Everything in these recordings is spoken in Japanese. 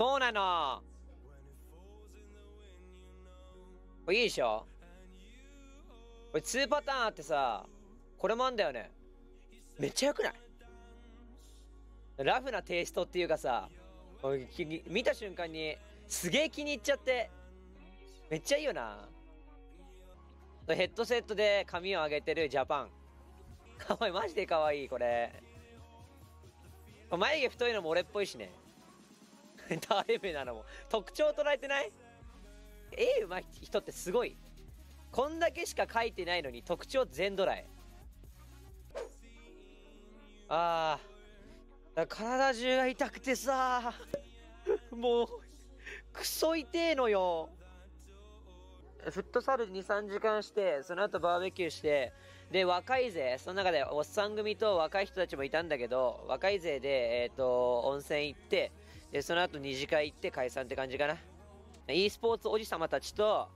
そうなの。これいいでしょ。これ2パターンあってさこれもあんだよね。めっちゃよくない？ラフなテイストっていうかさ見た瞬間にすげえ気に入っちゃってめっちゃいいよな。ヘッドセットで髪を上げてるジャパン。かわいいマジでかわいいこれ眉毛太いのも俺っぽいしね。誰目なのも特徴捉えてない？絵うまい人ってすごい。こんだけしか書いてないのに特徴全ドライああ体中が痛くてさ。もうクソ痛えのよ。フットサル23時間してその後バーベキューして。で若い勢その中でおっさん組と若い人たちもいたんだけど若い勢で、えーと、温泉行ってでその後二次会行って解散って感じかな。e スポーツおじさまたちと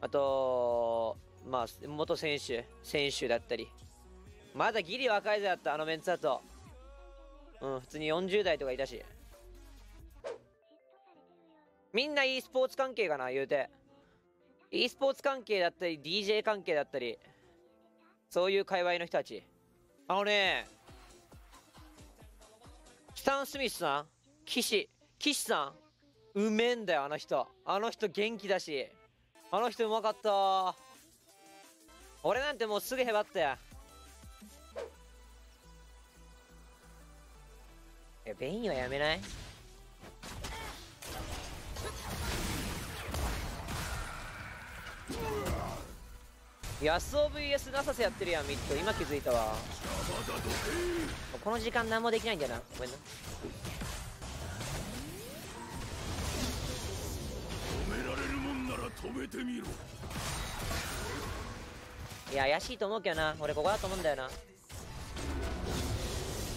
あとまあ元選手選手だったり。まだギリ若い勢だったあのメンツだと。うん普通に40代とかいたし。みんな e スポーツ関係かな言うて。e スポーツ関係だったり DJ 関係だったり。そういう界隈の人たち。あのねスタン・スミスさん岸岸さん。うめえんだよあの人。あの人元気だし。あの人うまかった。俺なんてもうすぐへばったや。えベインはやめない？安尾 VS ナサセやってるやんミッド今気づいたわ。この時間何もできないんだよな。ごめんな。てみろ。いや怪しいと思うけどな。俺ここだと思うんだよな。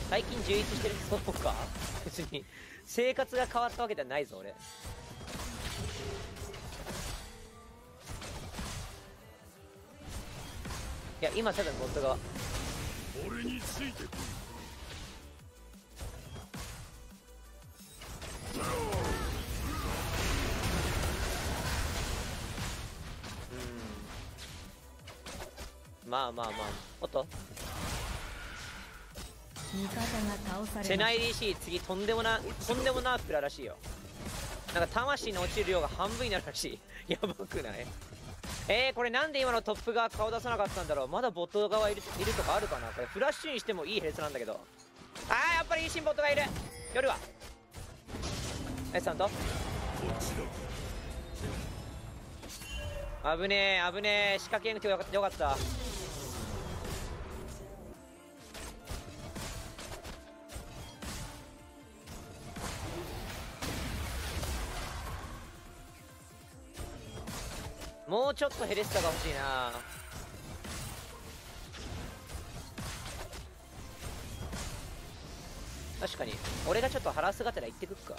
最近充実してるそうか？別に。生活が変わったわけではないぞ俺。いや今ただボットが俺についてこいまあまあまあ。おっと。味方が倒されセナイ DC 次とんでもなとんでもなプラらしいよ。なんか魂の落ちる量が半分になるらしい。やばくない？えー、これなんで今のトップが顔出さなかったんだろう？まだボット側いるいるとかあるかな？これフラッシュにしてもいいヘルスなんだけど。あーやっぱりいいシンボットがいる。夜はえさんと危ねえ危ねえ。仕掛けなくてよかったもうちょっとヘレスタが欲しいな。確かに。俺がちょっと腹すがてら行ってくっか。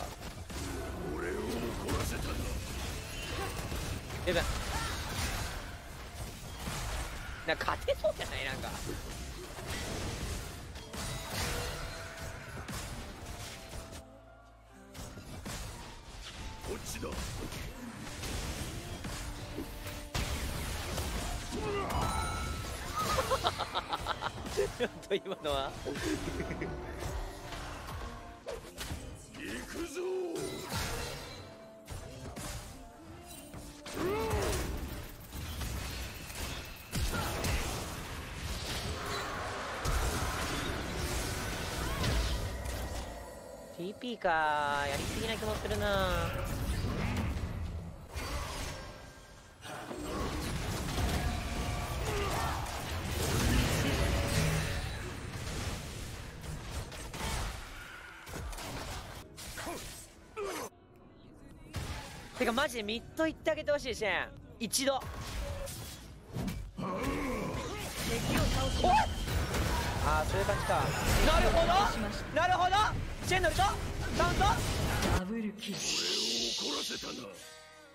俺を怒らせたなデブ。なんか勝てそうじゃない？なんか。こっちだ。ちょっと今のは。行くぞ。ー TP かやりすぎな気もするなジでミッド行ってあげてほしいシェン。一度。敵を倒しああそういう感じか。なるほど。なるほど。シェン乗るとカウント。ダブルキル俺を怒らせたな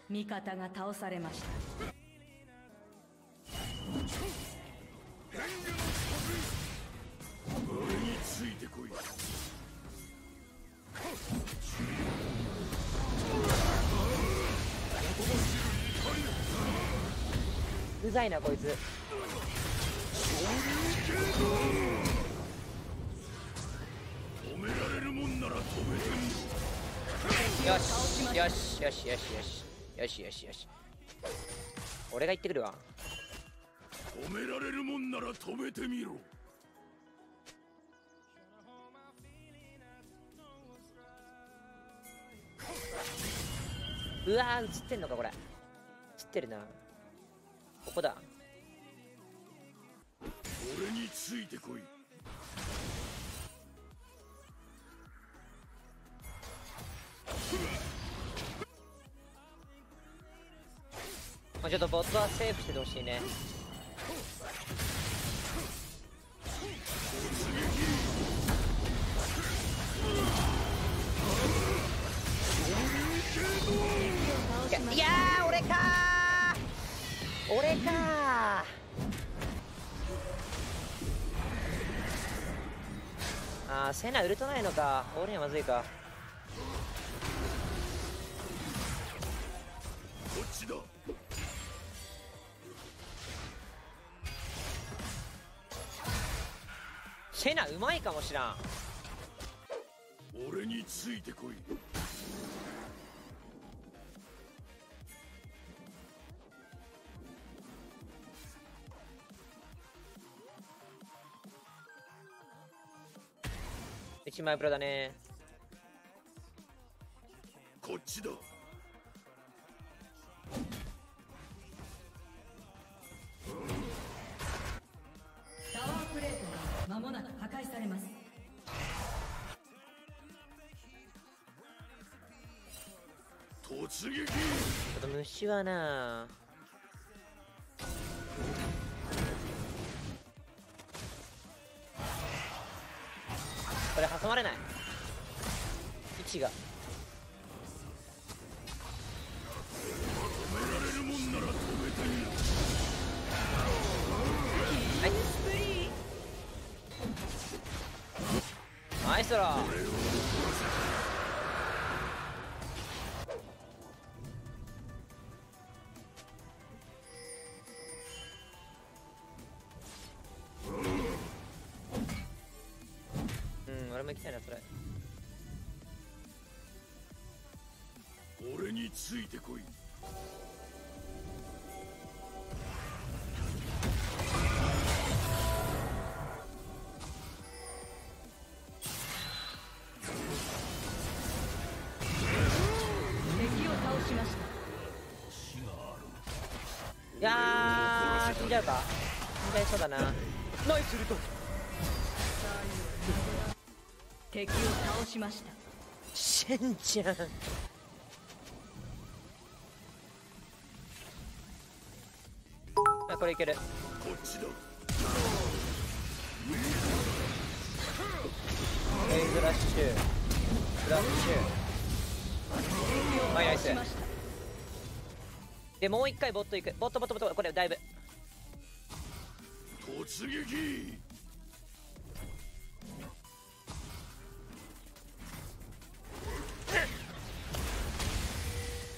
味方が倒されました。俺についてこいざいなこいつ。よしよしよしよしよしよしよしよし。俺が行ってくるわ。ろ止められるもんなら止めてみろ。うわー映ってんのかこれ。映ってるなここだ。俺についてこい。まあ、ちょっとボットはセーフしててほしいね。いやいやー俺かー俺か。ーあーセナウルトないのか。俺にはまずいか。こっちだ。セナうまいかもしらん。俺についてこい一枚プロだね。こっちだ。タワープレートが間もなく破壊されます。突撃。ちょっと虫はなこれ挟まれない。位置が。はい。ナイスだろも行きたいなそれ。俺についてこい。敵を倒しました。いやー死んじゃうか。死んじゃいそうだな。ナイスルト敵を倒しました。シェンちゃん。あこれいける。こっちだエイズラッシュ。フラッシュ。はいナイス。でもう一回ボット行く。ボットボットボット。これだいぶ。突撃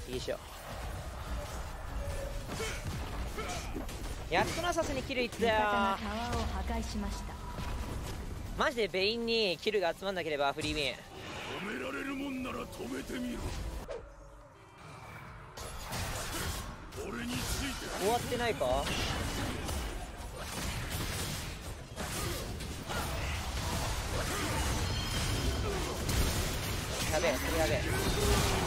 いいでしょ。やっとナサスにキルいったよ。マジでベインにキルが集まんなければフリーウィン。止められるもんなら止めてみろ。俺について終わってないか？やべえそれやべえ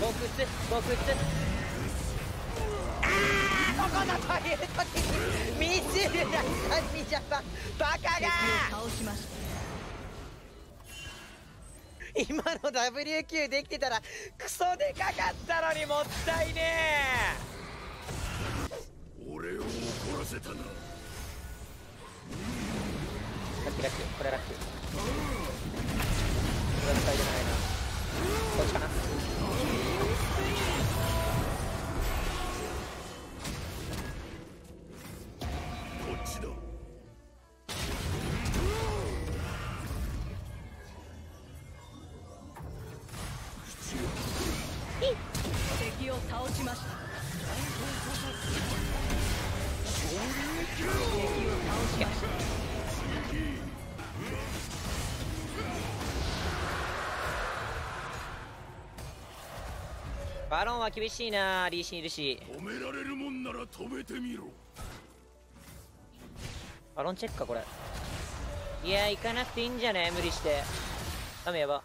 極屈極屈あーここだという時にミスるなサンミジャパンバカ敵が。今の WQ できてたらクソでかかったのにもったいね俺を怒らせたな。えラッキーラッキー。これラッキー。これは使いじゃないなこっちかなこっちだ。敵を倒しました。バロンは厳しいなリーシンいるし。止められるもんなら止めてみろ。バロンチェックかこれ。いや行かなくていいんじゃね無理して。ダメやば。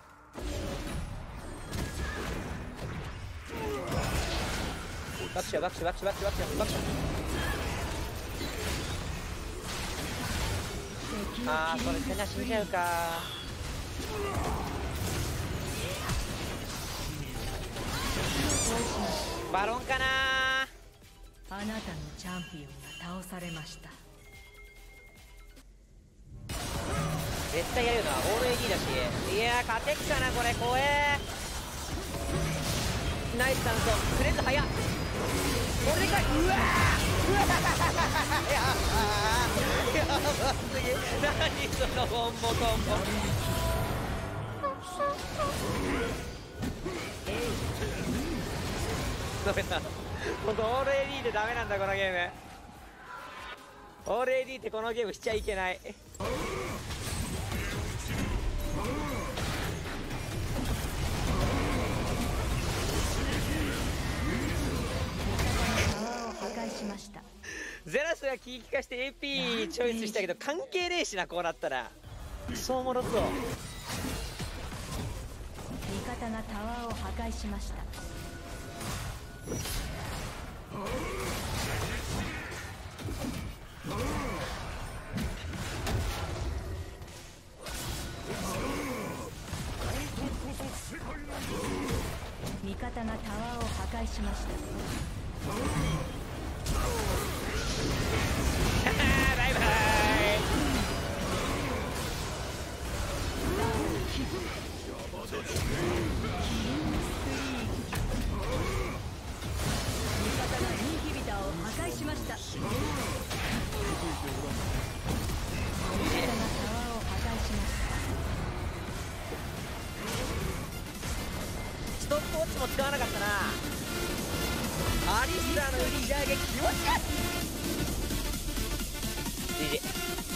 バクショーバクショーバクショーバクショーバクショーバクショあーこれ手な死んじゃうかバロンかな。あなたのチャンピオンが倒されました。絶対やるよなオール AD だしいやー勝てっかなこれ怖え。ナイスダウントフレンズ早っ。これでかい。うわー。うわー。やばー。やばすぎ何そのコンボコンボダメだ。ほんとオール AD でダメなんだこのゲーム。オール AD ってこのゲームしちゃいけない。タワーを破壊しました。ゼラスが気利かして AP チョイスしたけど関係ねえしなこうなったら。そうおもろそう味方がタワーを破壊しました味方がタワーを破壊しました。ォッチも使わなかったな。アリスターの売り上げ気持ちよし